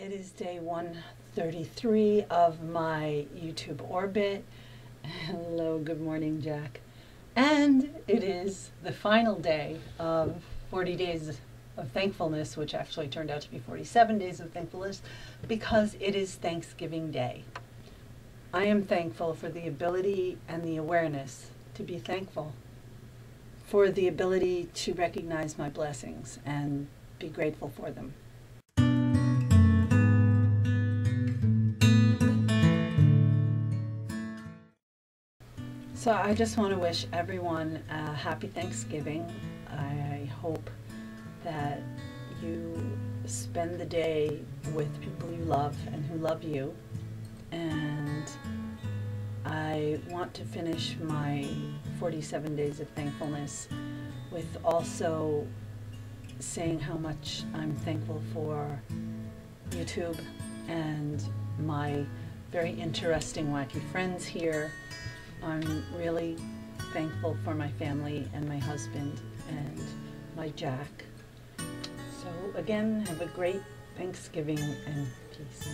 It is day 133 of my YouTube orbit. Hello, good morning, Jack. And it is the final day of 40 days of thankfulness, which actually turned out to be 47 days of thankfulness because it is Thanksgiving Day. I am thankful for the ability and the awareness to be thankful, for the ability to recognize my blessings and be grateful for them. So I just want to wish everyone a happy Thanksgiving. I hope that you spend the day with people you love and who love you. And I want to finish my 47 days of thankfulness with also saying how much I'm thankful for YouTube and my very interesting, wacky friends here I'm really thankful for my family and my husband and my Jack. So again, have a great Thanksgiving and peace.